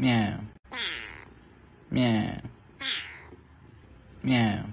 Meow. Meow. Meow.